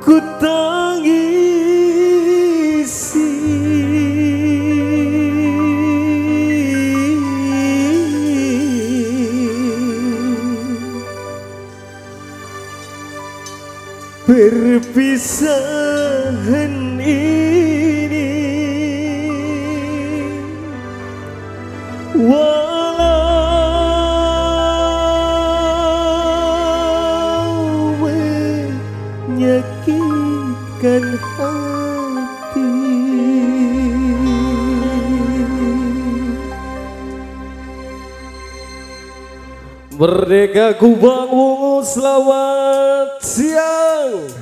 ku tangisi. Perpisahan ini walau Merdeka Kubang Wungu selamat siang.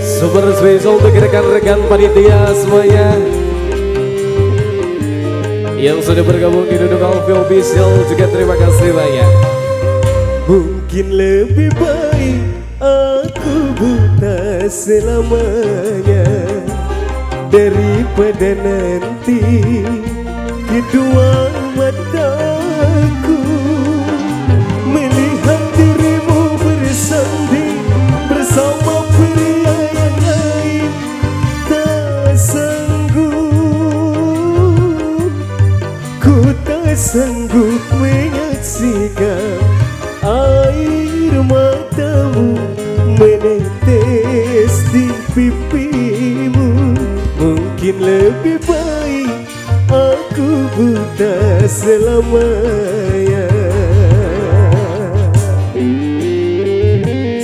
Super spesial untuk rekan-rekan panitia semuanya. Yang sudah bergabung di Duduk Alfi Official juga terima kasih banyak. Mungkin lebih baik aku buta selamanya Daripada nanti kedua mataku Melihat dirimu bersanding bersama pria yang lain. Tak sanggup Ku tak sanggup menyaksikan air matamu menetes di pipimu. Mungkin lebih baik buta selamanya.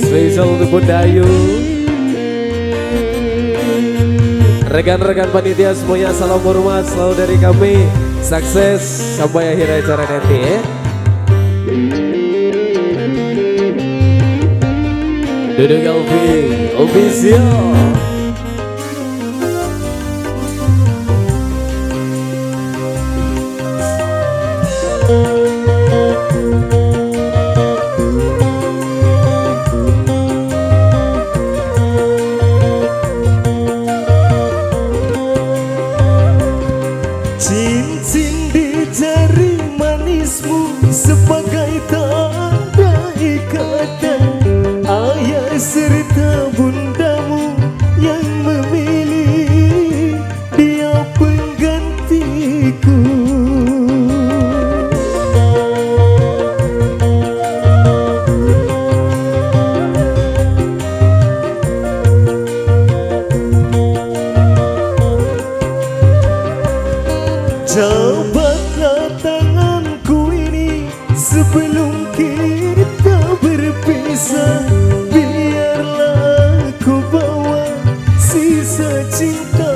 Spesial untuk Bunda Ayu Rekan-rekan panitia semuanya salam hormat selalu dari kami. Sukses sampai akhir acara nanti ya. Duduk Alfi Official Cincin berpisah Biarlah ku bawa sisa cinta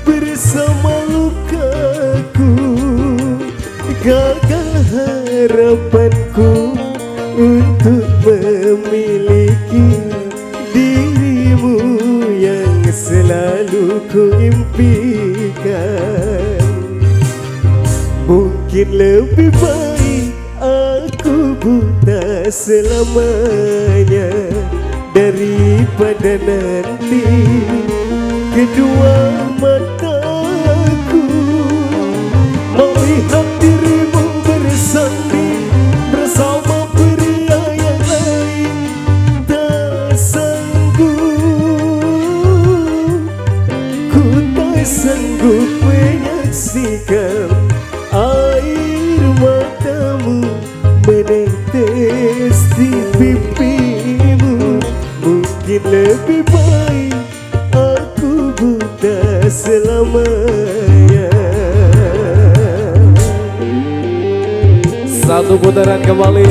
bersama lukaku. Gagal harapanku untuk memiliki dirimu yang selalu ku impikan. Mungkin lebih baik aku buta selamanya Daripada nanti kedua mataku Melihat dirimu bersanding bersama pria yang lain Tak sanggup. Ku tak sanggup menyaksikan Mungkin lebih baik aku buta selamanya. Satu putaran kembali.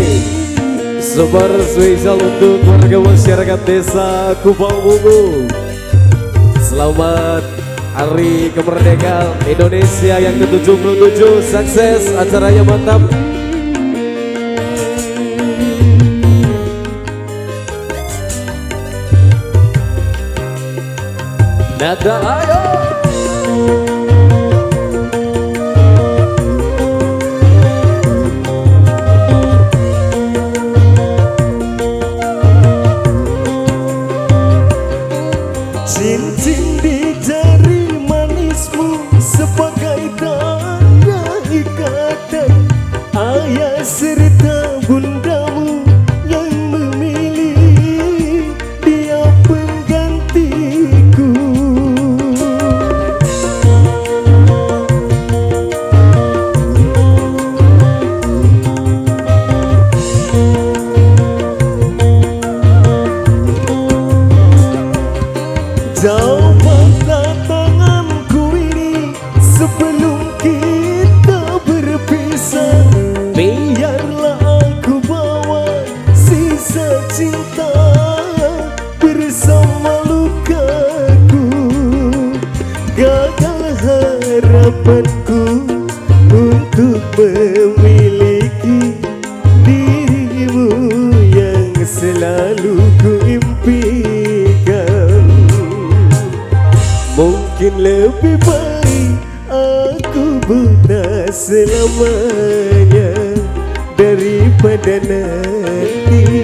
Super spesial untuk warga masyarakat desa Kupang Bungu Selamat Hari Kemerdekaan Indonesia yang ke-77 Sukses, acaranya mantap Nada ayo Cincin di jari manismu sebagai tanda ikatan ayah serta Mungkin lebih baik aku buta selamanya Daripada nanti